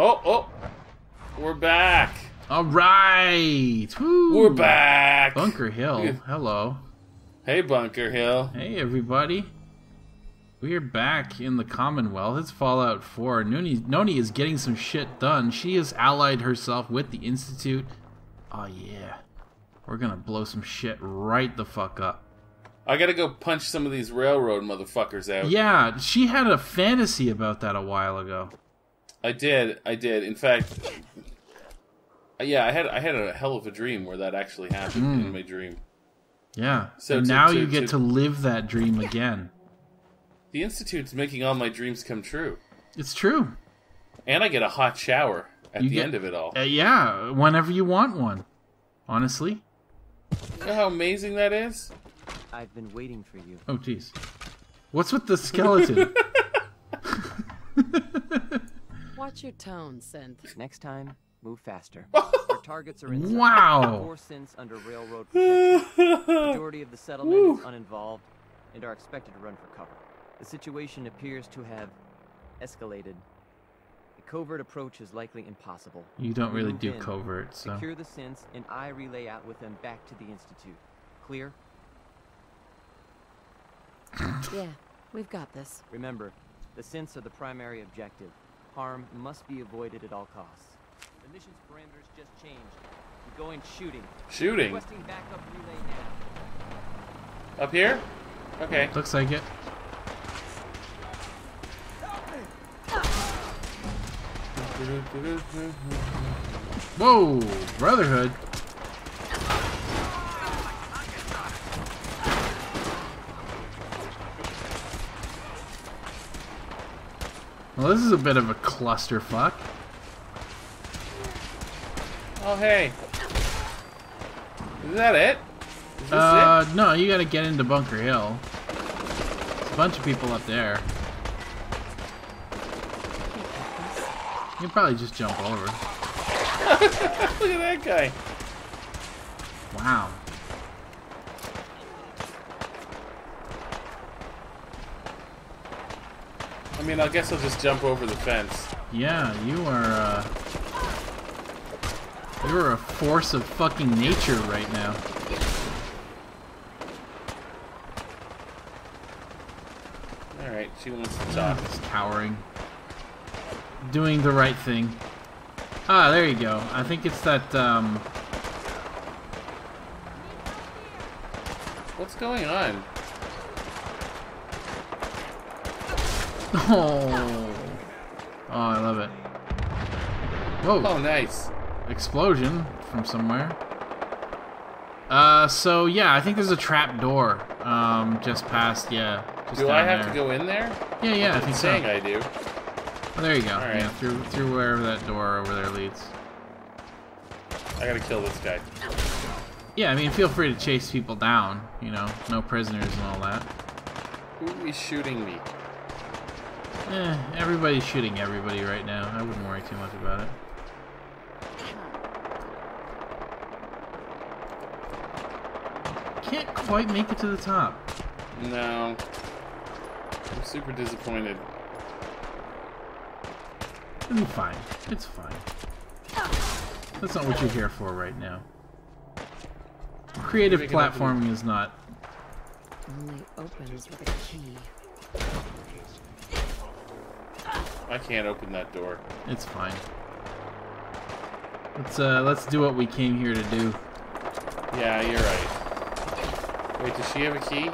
Oh, oh. We're back. All right. Woo. We're back. Bunker Hill. Hello. Hey, Bunker Hill. Hey, everybody. We are back in the Commonwealth. It's Fallout 4. Noney, Noney is getting some shit done. She has allied herself with the Institute. Oh, yeah. We're gonna blow some shit right the fuck up. I gotta go punch some of these railroad motherfuckers out. Yeah, she had a fantasy about that a while ago. I did. I did. In fact, yeah, I had I had a hell of a dream where that actually happened in my dream. Yeah. So and to- now to- you get to- to live that dream again. The Institute's making all my dreams come true, It's true. and I get a hot shower at You the get- end of it all. Uh, yeah, whenever you want one. Honestly. You know how amazing that is? I've been waiting for you. Oh, jeez. What's with the skeleton? Watch your tone, Synth. Next time, move faster. Our targets are inside. Wow. Four synths under railroad protection. Majority of the settlement is uninvolved and are expected to run for cover. The situation appears to have escalated. A covert approach is likely impossible. you don't really do in, covert, so. Secure the synths, and I relay out with them back to the Institute. Clear? Yeah, we've got this. Remember, the synths are the primary objective. Harm must be avoided at all costs. The mission's parameters just changed. We're going shooting. Shooting Requesting backup relay now. up here. Okay. Looks like it. Whoa! Brotherhood. Well, this is a bit of a clusterfuck. Oh hey. Is that it? Is this Uh, no, you gotta get into Bunker Hill. There's a bunch of people up there. You can probably just jump over. Look at that guy. Wow. Mean, I guess I'll just jump over the fence. Yeah, you are, uh... You're a force of fucking nature right now. Alright, she wants to talk. Just cowering. Doing the right thing. Ah, there you go. I think it's that, um... What's going on? Oh. Oh, I love it. Whoa. Oh, nice. explosion from somewhere. Uh, so yeah, I think there's a trap door. Um, just past, yeah. Just Do I have there. to go in there? Yeah, yeah, I I'm think so. saying I do. Oh, there you go. Alright. Yeah, through through wherever that door over there leads. I gotta kill this guy. Yeah, I mean, feel free to chase people down. You know, no prisoners and all that. Who is shooting me? Eh, everybody's shooting everybody right now. I wouldn't worry too much about it. Can't quite make it to the top. No. I'm super disappointed. It'll be fine. It's fine. That's not what you're here for right now. Creative Make it open. platforming is not. Only opens with a key. I can't open that door. It's fine. Let's uh, let's do what we came here to do. Yeah, you're right. Wait, does she have a key?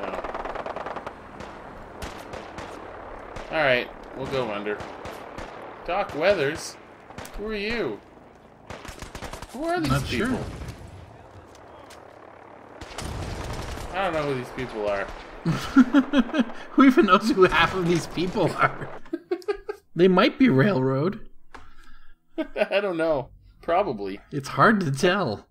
No. Alright, we'll go under. Doc Weathers? Who are you? Who are these Not people? sure. I don't know who these people are. Who even knows who half of these people are? they might be railroad. I don't know. Probably. It's hard to tell.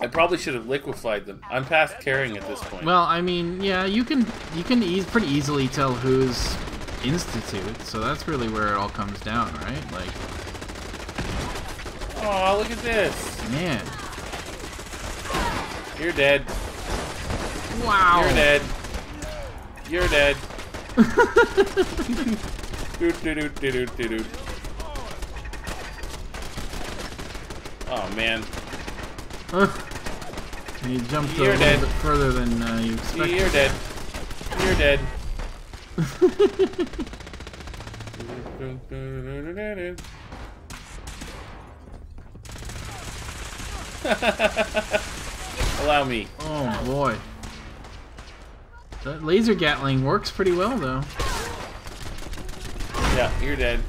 I probably should have liquefied them. I'm past caring at this point. Well, I mean, yeah, you can you can pretty easily tell who's institute. So that's really where it all comes down, right? Like, oh, look at this. man, You're dead. wow. You're dead. You're dead. Doot, doot, doot, doot. Oh man, Ugh. You jumped a You're little dead. bit further than uh, you expected. you're dead. You're dead. Allow me. Oh boy. That laser gatling works pretty well though. Yeah, you're dead.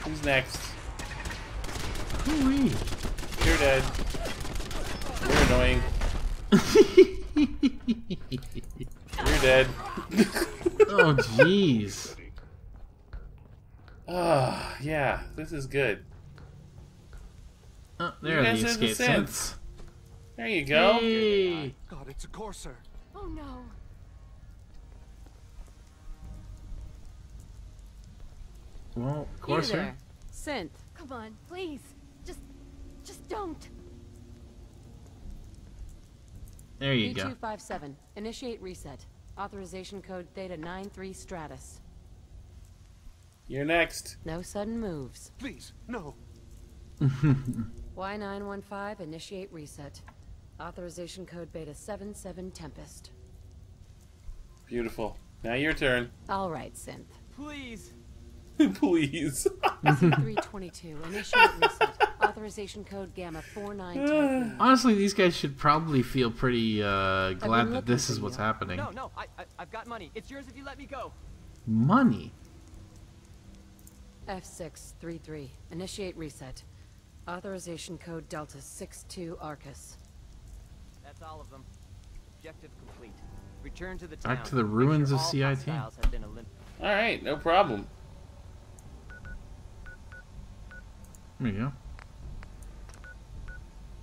Who's next? Hoo-wee. You're dead. You're annoying. You're dead. oh jeez. Ah, yeah, this is good. Oh, there are the are the escape synths. synths. There you go. Yay. God, it's a courser. Oh no. Well, You Corsair. there. Synth. Come on, please. Just, just don't. There you go. B257. Initiate reset. Authorization code Theta 93 Stratus. You're next. No sudden moves. Please, no. Y915, initiate reset. Authorization code Beta 77 Tempest. Beautiful. Now your turn. All right, Synth. Please. Please. C322, initiate reset. Authorization code Gamma 49 Honestly, these guys should probably feel pretty uh, glad that this is what's you. happening. No, no, I, I, I've got money. It's yours if you let me go. Money. F633, initiate reset. Authorization code Delta 62 Arcus. That's all of them. Objective complete. Return to the town. Back to the ruins sure of CIT. hostiles have been elim- All right, no problem. There you go.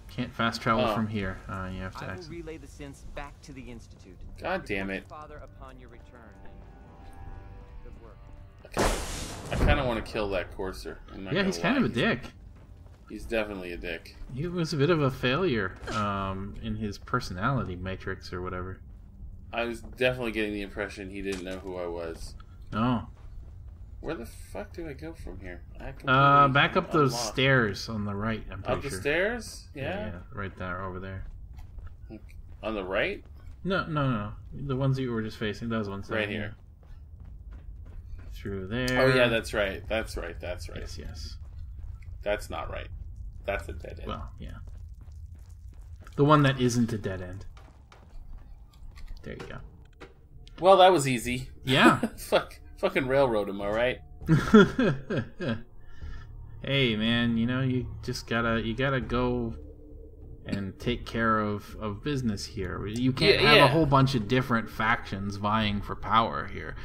Can't fast travel Oh. from here. Uh, you have to I will relay the synths back to the institute. God damn it. Father upon your return. Good work. Okay. I kind of want to kill that courser. Yeah, gonna he's kind of a dick. He's definitely a dick. He was a bit of a failure um, in his personality matrix or whatever. I was definitely getting the impression he didn't know who I was. No. Where the fuck do I go from here? Uh, back up those lost. stairs on the right. I'm pretty Up the sure. stairs? Yeah. yeah, right there, over there. On the right? No, no, no. The ones that you were just facing. Those ones. Right here. Through there. Oh yeah, that's right. That's right. That's right. Yes, yes. That's not right. That's a dead end. Well, yeah. The one that isn't a dead end. There you go. Well, that was easy. Yeah. Fuck. Fucking railroad him, alright? hey man, you know you just gotta you gotta go and take care of of business here. You can't Yeah, have yeah. a whole bunch of different factions vying for power here.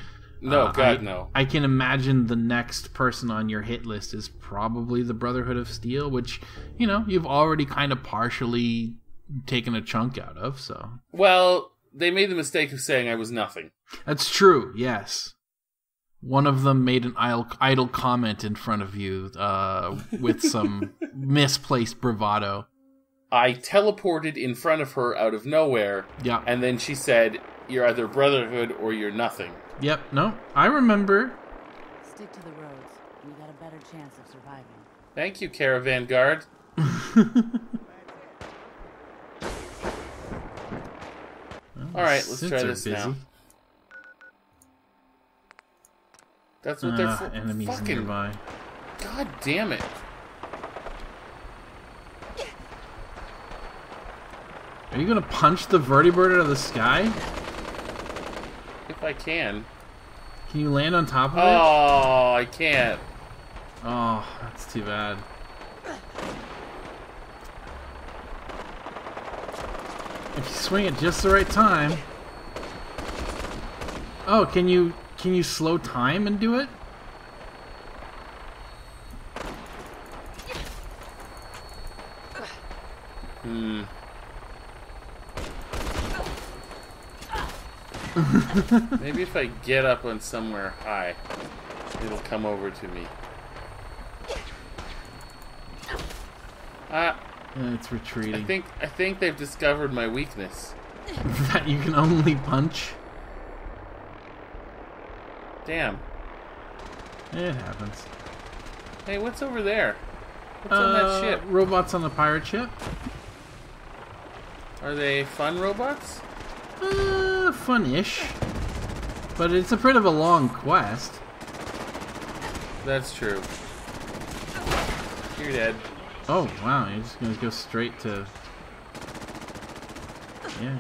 No, Uh, God, I, no. I can imagine the next person on your hit list is probably the Brotherhood of Steel, which you know you've already kind of partially taken a chunk out of. So Well, they made the mistake of saying I was nothing. that's true. Yes. One of them made an idle, idle comment in front of you uh, with some misplaced bravado. I teleported in front of her out of nowhere, Yeah. and then she said, You're either Brotherhood or you're nothing. Yep. No, I remember. Stick to the roads, and you got a better chance of surviving. Thank you, Caravan Guard. All right, let's try are this now. That's what they're for. Uh, enemies Fucking nearby. God damn it! Are you gonna punch the vertibird out of the sky? If I can. Can you land on top of it? Oh, I can't. Oh, that's too bad. If you swing at just the right time. Oh, can you can you slow time and do it? Hmm. Maybe if I get up on somewhere high, it'll come over to me. Ah, Uh, it's I think I think they've discovered my weakness. that you can only punch. Damn. It happens. Hey, what's over there? What's on Uh, that ship? Robots on the pirate ship. Are they fun robots? Uh, fun-ish. But it's a bit of a long quest. That's true. You're dead. Oh, wow, you're just gonna go straight to... Yeah.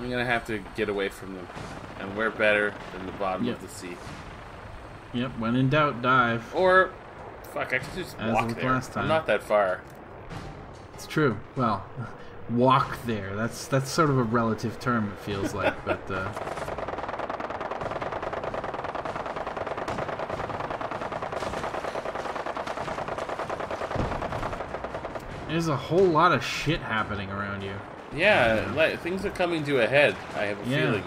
I'm gonna have to get away from them. And we're better than the bottom Yep. of the sea. Yep, when in doubt, dive. Or, fuck, I could just As walk there. last time. I'm not that far. It's true. Well, walk there. That's that's sort of a relative term, it feels like, but uh... There's a whole lot of shit happening around you. Yeah, like, things are coming to a head. I have a Yeah. feeling.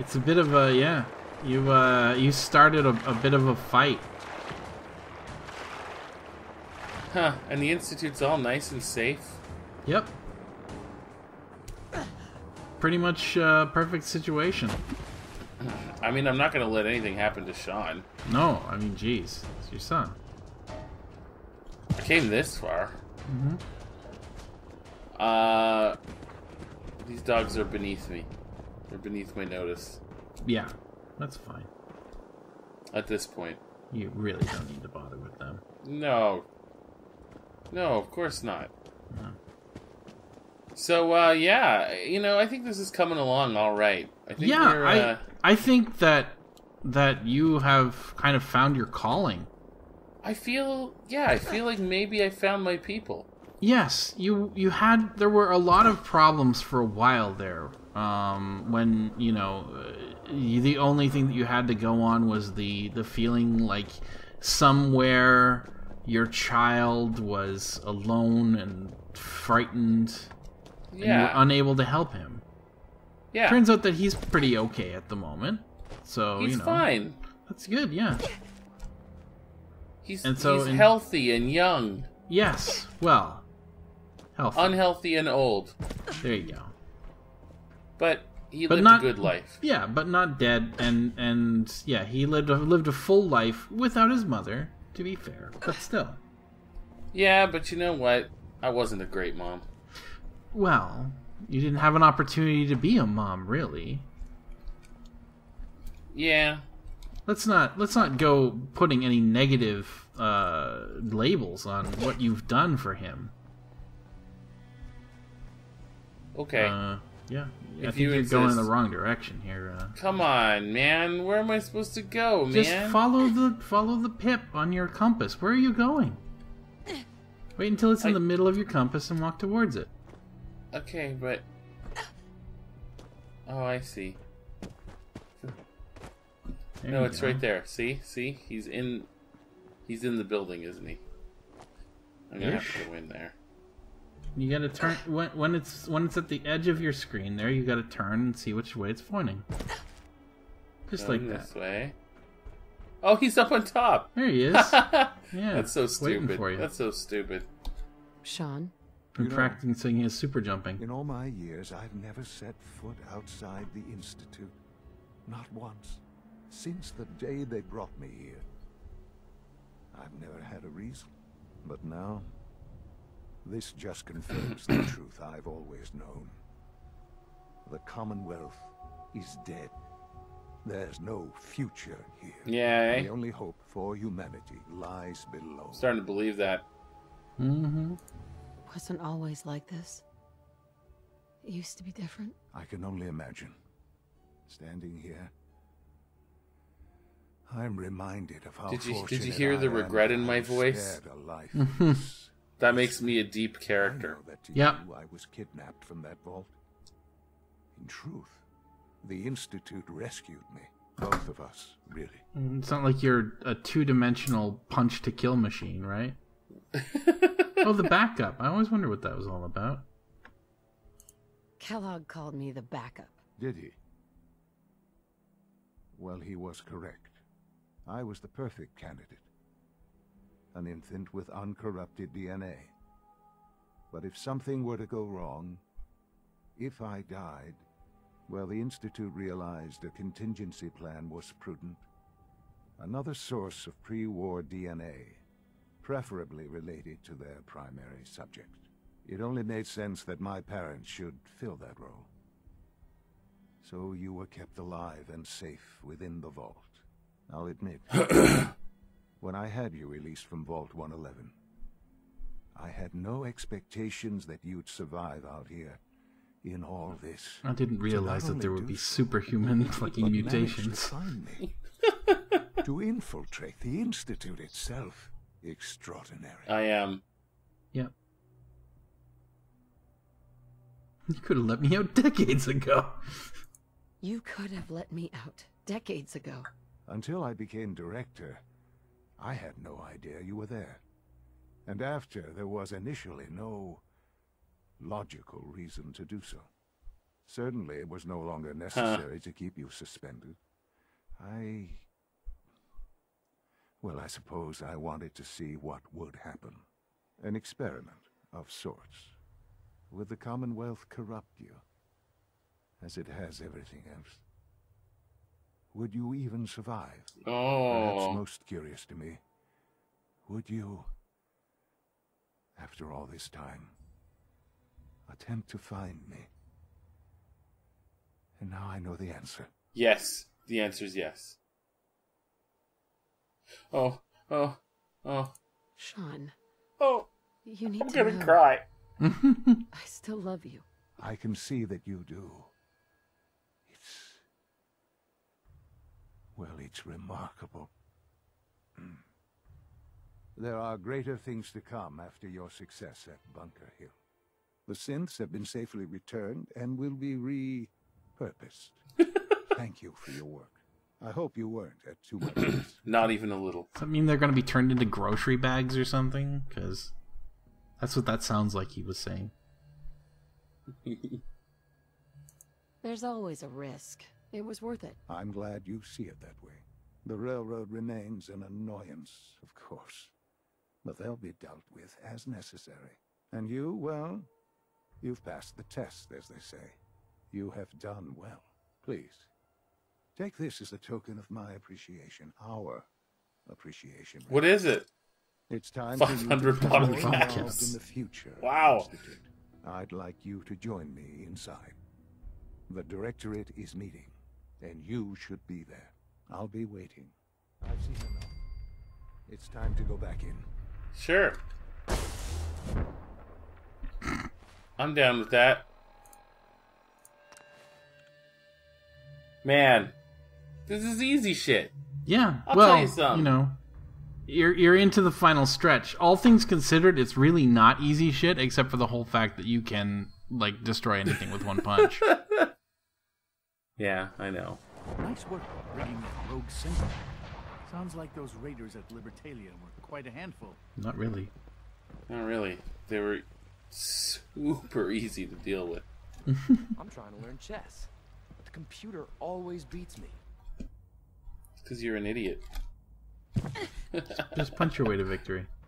It's a bit of a yeah. You uh you started a, a bit of a fight. Huh, and the Institute's all nice and safe. Yep. Pretty much uh, perfect situation. I mean, I'm not gonna let anything happen to Shaun. No, I mean, jeez, it's your son. I came this far. Mm-hmm. Uh, these dogs are beneath me. They're beneath my notice Yeah, that's fine. at this point. You really don't need to bother with them. No. No, of course not. No. So, uh, yeah, you know, I think this is coming along all right. I think yeah, we're, I uh, I think that that you have kind of found your calling. I feel, yeah, I feel like maybe I found my people. Yes, you you had there were a lot of problems for a while there. Um, when you know uh, the only thing that you had to go on was the the feeling like somewhere your child was alone and frightened, and you were Yeah, unable to help him. yeah, Turns out that he's pretty okay at the moment. So he's you know fine. that's good. Yeah. He's, And so he's in- healthy and young, Yes. Well. Healthy. unhealthy and old, there you go. but he But lived not- a good life. Yeah, but not dead, and and yeah, he lived a, lived a full life without his mother. To be fair, but still, Yeah, but you know what? I wasn't a great mom. well, you didn't have an opportunity to be a mom, really. Yeah, Let's not let's not go putting any negative uh, labels on what you've done for him. Okay. Uh, yeah, I If think you you're going in the wrong direction here. Uh, Come on, man. Where am I supposed to go, Just man? follow the follow the pip on your compass. Where are you going? Wait until it's in I- the middle of your compass and walk towards it. Okay, but. Oh, I see. There no, it's go. right there. See, see, he's in. He's in the building, isn't he? I'm gonna have to go in there. You gotta turn when when it's when it's at the edge of your screen. There, you gotta turn and see which way it's pointing. Just like Going that. this way. Oh, he's up on top. There he is. Yeah, That's so stupid. for you. That's so stupid. Shaun, Been You know- practicing his super jumping. In all my years, I've never set foot outside the Institute. Not once. Since the day they brought me here. I've never had a reason. But now, this just confirms the truth I've always known. The Commonwealth is dead. There's no future here. Yeah, eh? The only hope for humanity lies below. starting to believe that. Mm-hmm. wasn't always like this. It used to be different. I can only imagine. Standing here, I'm reminded of how Did you- did you fortunate hear the I am regret to in my have voice? spared a life like this. That makes me a deep character. know that Yep. I was kidnapped from that vault. In truth, the Institute rescued me. Both of us, really. It's not like you're a two-dimensional punch-to-kill machine, right? oh, the backup. I always wonder what that was all about. Kellogg called me the backup. Did he? Well, he was correct. I was the perfect candidate. An infant with uncorrupted DNA. But if something were to go wrong, if I died, Well, the Institute realized a contingency plan was prudent. Another source of pre-war DNA, preferably related to their primary subject. It only made sense that my parents should fill that role. So you were kept alive and safe within the vault. I'll admit, when I had you released from Vault 111, I had no expectations that you'd survive out here in all this. I didn't realize that there would be superhuman fucking but manage to mutations. find me. to infiltrate the Institute itself. Extraordinary. I am. Yep. You could have let me out decades ago. You could have let me out decades ago. Until I became director, I had no idea you were there. And after, there was initially no logical reason to do so. Certainly, it was no longer necessary to keep you suspended. I... Well, I suppose I wanted to see what would happen. An experiment of sorts. Would the Commonwealth corrupt you? As it has everything else? Would you even survive? Perhaps Oh. most curious to me, would you, after all this time, attempt to find me? And now I know the answer. Yes. The answer is yes. Oh. Oh. Oh. Shaun, Oh. you need I'm to gonna know. cry. I still love you. I can see that you do. It's... Well, it's remarkable. Mm. There are greater things to come after your success at Bunker Hill. The synths have been safely returned and will be repurposed. Thank you for your work. I hope you weren't at too much. Not even a little. Does that mean they're going to be turned into grocery bags or something? Because that's what that sounds like he was saying. There's always a risk. It was worth it. I'm glad you see it that way. The railroad remains an annoyance, of course. But they'll be dealt with as necessary. And you, well, you've passed the test, as they say. You have done well. Please, take this as a token of my appreciation, our appreciation. What is it? It's time for you to 500 get bottle more involved caps. in the future. Wow. Institute. I'd like you to join me inside. The Directorate is meeting, and you should be there. I'll be waiting. I've seen enough. It's time to go back in. Sure. I'm down with that. Man, this is easy shit. Yeah. I'll well, tell you something. know, you're you're into the final stretch. All things considered, it's really not easy shit, except for the whole fact that you can like destroy anything with one punch. Yeah, I know. Nice work bringing that rogue symbol. Sounds like those raiders at Libertalia were quite a handful. not really. Not really. They were super easy to deal with. I'm trying to learn chess. But the computer always beats me. Because you're an idiot. Just punch your way to victory.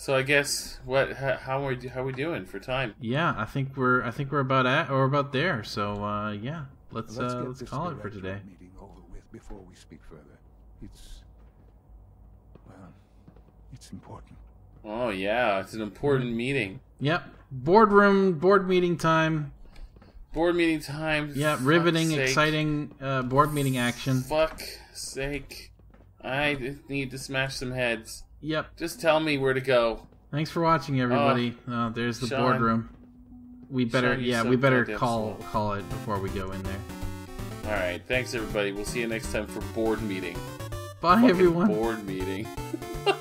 So I guess what? How, are we how are we doing for time? Yeah, I think we're I think we're about at or about there. So uh, yeah, let's Let's uh, let's call it for today. meeting over with before we speak further. It's well, it's important. Oh yeah, it's an important meeting. Yep, boardroom board meeting time. Board meeting time. Yeah, Fuck's riveting, sake. exciting uh, board meeting action. Fuck sake. I need to smash some heads. Yep. Just tell me where to go. Thanks for watching, everybody. Uh, there's the Shaun. boardroom. We better, Shaun, yeah, so we better call call it before we go in there. Alright, thanks everybody. We'll see you next time for board meeting. Bye, Fucking everyone. Board meeting.